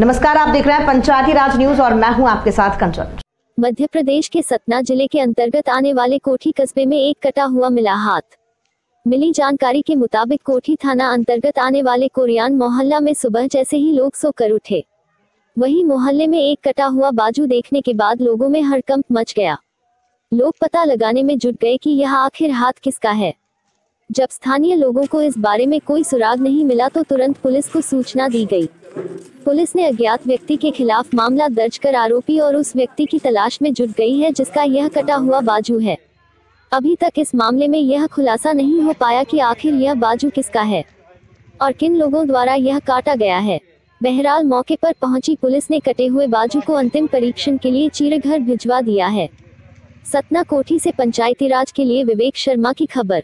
नमस्कार, आप देख रहे हैं पंचायती राज न्यूज़ और मैं हूँ आपके साथ कंचन। मध्य प्रदेश के सतना ज़िले के अंतर्गत आने वाले कोठी कस्बे में एक कटा हुआ मिला हाथ। मिली जानकारी के मुताबिक कोठी थाना अंतर्गत आने वाले कोरियान मोहल्ला में सुबह जैसे ही लोग सोकर उठे। वहीं मोहल्ले में एक कटा हुआ बाजू देखने के बाद लोगों में हड़कंप मच गया। लोग पता लगाने में जुट गए कि यह आखिर हाथ किसका है। जब स्थानीय लोगों को इस बारे में कोई सुराग नहीं मिला तो तुरंत पुलिस को सूचना दी गई। पुलिस ने अज्ञात व्यक्ति के खिलाफ मामला दर्ज कर आरोपी और उस व्यक्ति की तलाश में जुट गई है, जिसका यह कटा हुआ बाजू है। अभी तक इस मामले में यह खुलासा नहीं हो पाया कि आखिर यह बाजू किसका है और किन लोगों द्वारा यह काटा गया है। बहरहाल, मौके पर पहुँची पुलिस ने कटे हुए बाजू को अंतिम परीक्षण के लिए चीरघर भिजवा दिया है। सतना कोठी से पंचायती राज के लिए विवेक शर्मा की खबर।